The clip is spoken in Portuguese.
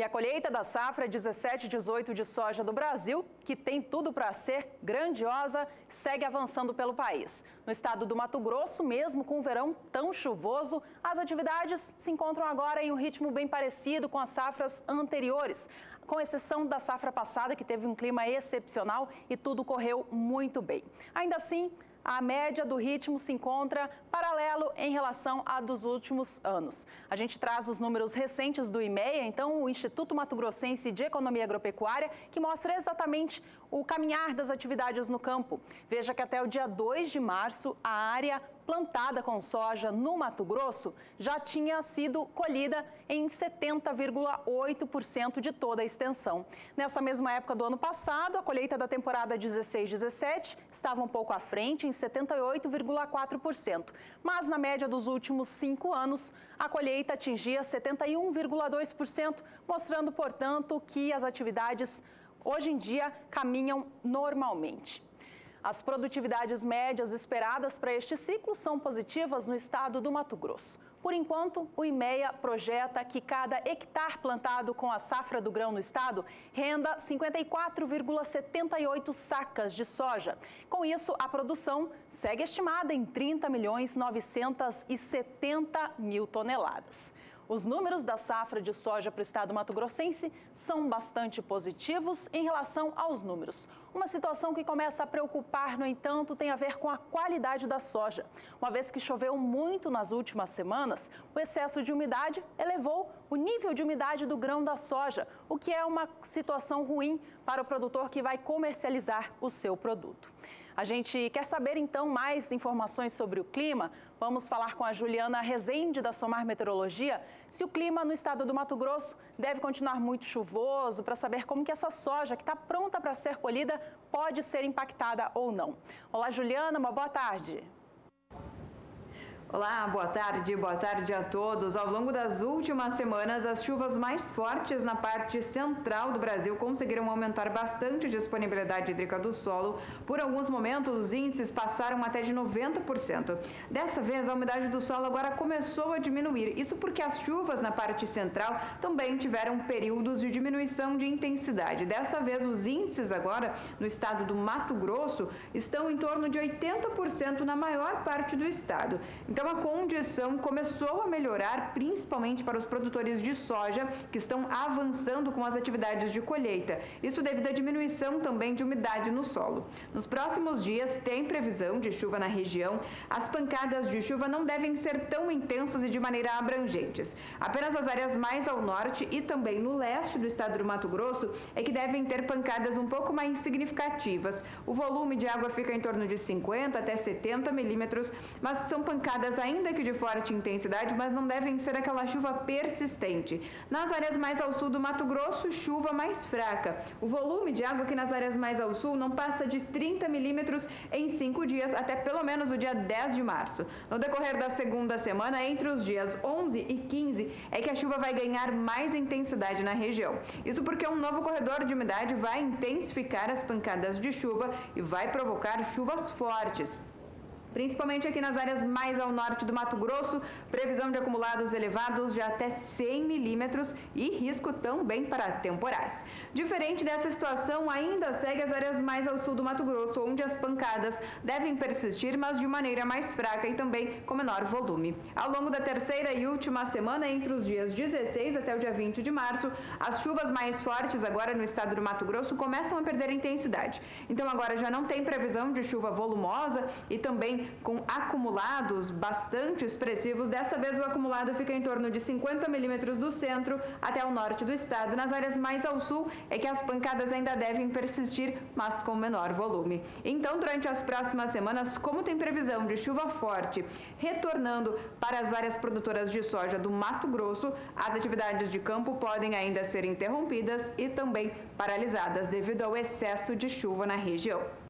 E a colheita da safra 17 18 de soja do Brasil, que tem tudo para ser grandiosa, segue avançando pelo país. No estado do Mato Grosso, mesmo com o verão tão chuvoso, as atividades se encontram agora em um ritmo bem parecido com as safras anteriores, com exceção da safra passada, que teve um clima excepcional e tudo correu muito bem. Ainda assim, a média do ritmo se encontra paralelo em relação à dos últimos anos. A gente traz os números recentes do IMEA, então o Instituto Mato Grossense de Economia Agropecuária, que mostra exatamente o caminhar das atividades no campo. Veja que até o dia 2 de março, a área plantada com soja no Mato Grosso já tinha sido colhida em 70,8% de toda a extensão. Nessa mesma época do ano passado, a colheita da temporada 16-17 estava um pouco à frente, em 78,4%. Mas na média dos últimos cinco anos, a colheita atingia 71,2%, mostrando, portanto, que as atividades hoje em dia caminham normalmente. As produtividades médias esperadas para este ciclo são positivas no estado do Mato Grosso. Por enquanto, o IMEA projeta que cada hectare plantado com a safra do grão no estado renda 54,78 sacas de soja. Com isso, a produção segue estimada em 30 milhões 970 mil toneladas. Os números da safra de soja para o estado mato-grossense são bastante positivos em relação aos números. Uma situação que começa a preocupar, no entanto, tem a ver com a qualidade da soja. Uma vez que choveu muito nas últimas semanas, o excesso de umidade elevou o nível de umidade do grão da soja, o que é uma situação ruim para o produtor que vai comercializar o seu produto. A gente quer saber então mais informações sobre o clima. Vamos falar com a Juliana Rezende da Somar Meteorologia se o clima no estado do Mato Grosso deve continuar muito chuvoso para saber como que essa soja que está pronta para ser colhida pode ser impactada ou não. Olá, Juliana, uma boa tarde. Olá, boa tarde, boa tarde a todos. Ao longo das últimas semanas, as chuvas mais fortes na parte central do Brasil conseguiram aumentar bastante a disponibilidade hídrica do solo. Por alguns momentos, os índices passaram até de 90%. Dessa vez, a umidade do solo agora começou a diminuir. Isso porque as chuvas na parte central também tiveram períodos de diminuição de intensidade. Dessa vez, os índices agora no estado do Mato Grosso estão em torno de 80% na maior parte do estado. Então, então a condição começou a melhorar, principalmente para os produtores de soja que estão avançando com as atividades de colheita. Isso devido à diminuição também de umidade no solo. Nos próximos dias tem previsão de chuva na região. As pancadas de chuva não devem ser tão intensas e de maneira abrangentes. Apenas as áreas mais ao norte e também no leste do estado do Mato Grosso é que devem ter pancadas um pouco mais significativas. O volume de água fica em torno de 50 até 70 milímetros, mas são pancadas ainda que de forte intensidade, mas não devem ser aquela chuva persistente. Nas áreas mais ao sul do Mato Grosso, chuva mais fraca. O volume de água aqui nas áreas mais ao sul não passa de 30 milímetros em cinco dias, até pelo menos o dia 10 de março. No decorrer da segunda semana, entre os dias 11 e 15, é que a chuva vai ganhar mais intensidade na região. Isso porque um novo corredor de umidade vai intensificar as pancadas de chuva e vai provocar chuvas fortes principalmente aqui nas áreas mais ao norte do Mato Grosso, previsão de acumulados elevados de até 100 milímetros e risco também para temporais. Diferente dessa situação, ainda segue as áreas mais ao sul do Mato Grosso, onde as pancadas devem persistir, mas de maneira mais fraca e também com menor volume. Ao longo da terceira e última semana, entre os dias 16 até o dia 20 de março, as chuvas mais fortes agora no estado do Mato Grosso começam a perder intensidade. Então agora já não tem previsão de chuva volumosa e com acumulados bastante expressivos. Dessa vez o acumulado fica em torno de 50 milímetros do centro até o norte do estado. Nas áreas mais ao sul é que as pancadas ainda devem persistir, mas com menor volume. Então, durante as próximas semanas, como tem previsão de chuva forte retornando para as áreas produtoras de soja do Mato Grosso, as atividades de campo podem ainda ser interrompidas e também paralisadas devido ao excesso de chuva na região.